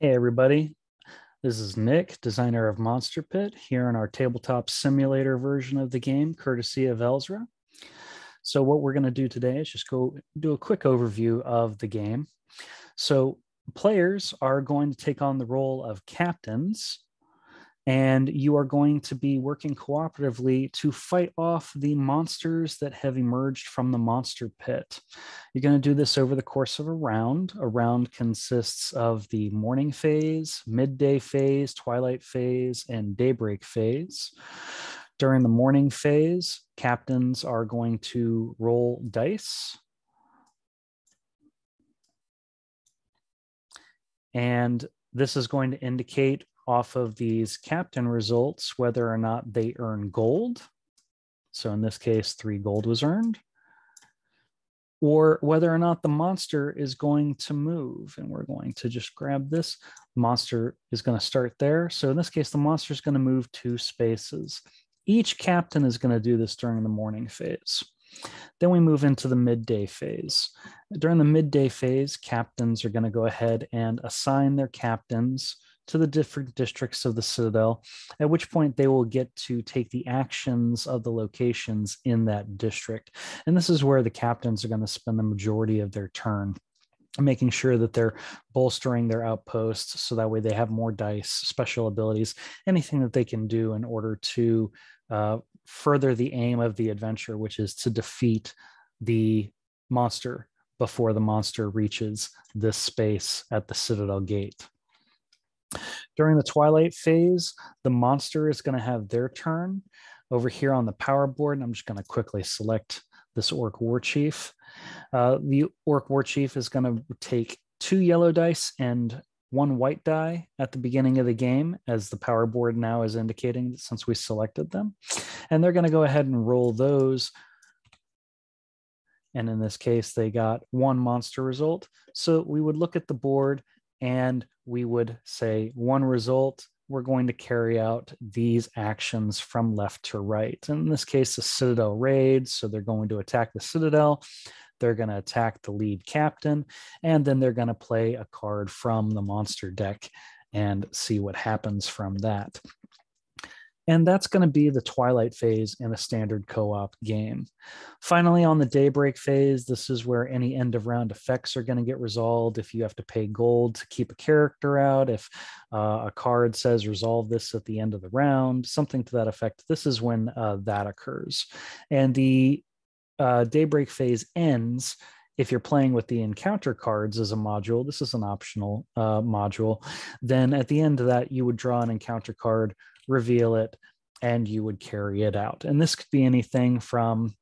Hey, everybody. This is Nick, designer of Monster Pit, here in our tabletop simulator version of the game, courtesy of Elzra. So, what we're going to do today is just go do a quick overview of the game. So, players are going to take on the role of captains and you are going to be working cooperatively to fight off the monsters that have emerged from the monster pit. You're going to do this over the course of a round. A round consists of the morning phase, midday phase, twilight phase, and daybreak phase. During the morning phase, captains are going to roll dice. And this is going to indicate off of these captain results whether or not they earn gold. So in this case, three gold was earned, or whether or not the monster is going to move. And we're going to just grab this. Monster is going to start there. So in this case, the monster is going to move two spaces. Each captain is going to do this during the morning phase. Then we move into the midday phase. During the midday phase, captains are going to go ahead and assign their captains to the different districts of the Citadel, at which point they will get to take the actions of the locations in that district. And this is where the captains are going to spend the majority of their turn making sure that they're bolstering their outposts so that way they have more dice, special abilities, anything that they can do in order to uh, further the aim of the adventure, which is to defeat the monster before the monster reaches this space at the Citadel gate. During the twilight phase, the monster is going to have their turn over here on the power board. And I'm just going to quickly select this Orc War Chief. Uh, the Orc War Chief is going to take two yellow dice and one white die at the beginning of the game, as the power board now is indicating since we selected them. And they're going to go ahead and roll those. And in this case, they got one monster result. So we would look at the board and we would say one result we're going to carry out these actions from left to right. In this case, the Citadel raids. So they're going to attack the Citadel. They're going to attack the lead captain. And then they're going to play a card from the monster deck and see what happens from that. And that's going to be the twilight phase in a standard co op game. Finally, on the daybreak phase, this is where any end of round effects are going to get resolved. If you have to pay gold to keep a character out, if uh, a card says resolve this at the end of the round, something to that effect, this is when uh, that occurs. And the uh, daybreak phase ends if you're playing with the encounter cards as a module, this is an optional uh, module, then at the end of that, you would draw an encounter card reveal it, and you would carry it out. And this could be anything from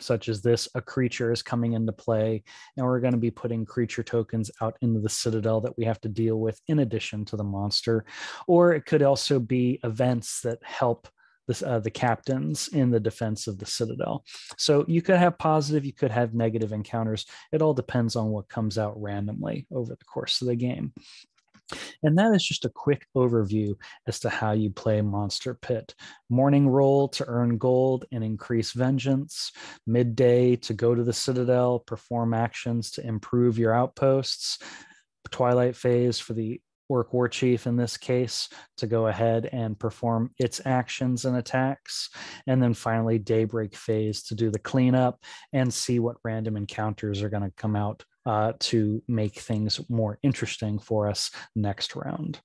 such as this a creature is coming into play and we're going to be putting creature tokens out into the citadel that we have to deal with in addition to the monster. Or it could also be events that help the, uh, the captains in the defense of the citadel. So you could have positive you could have negative encounters. It all depends on what comes out randomly over the course of the game and that is just a quick overview as to how you play Monster Pit. Morning roll to earn gold and increase vengeance. Midday to go to the Citadel, perform actions to improve your outposts. Twilight phase for the Orc War Chief in this case to go ahead and perform its actions and attacks. And then finally, Daybreak phase to do the cleanup and see what random encounters are going to come out uh, to make things more interesting for us next round.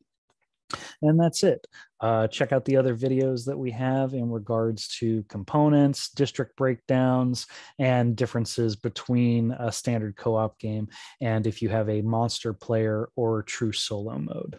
And that's it. Uh, check out the other videos that we have in regards to components, district breakdowns, and differences between a standard co op game and if you have a monster player or true solo mode.